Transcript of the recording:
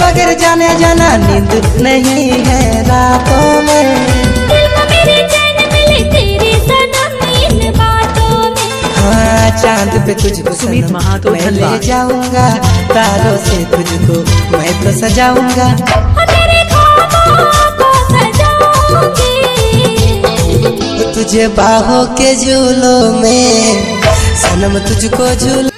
बगैर जाने जाना नींद नहीं है रातों में। हाँ चाँद पे तुझको सुमित महातो मैं ले जाऊँगा तारों से तुझको मैं तो सजाऊँगा तेरे सजाऊँगी। तुझे बाहों के झूलों में सनम तुझको झूल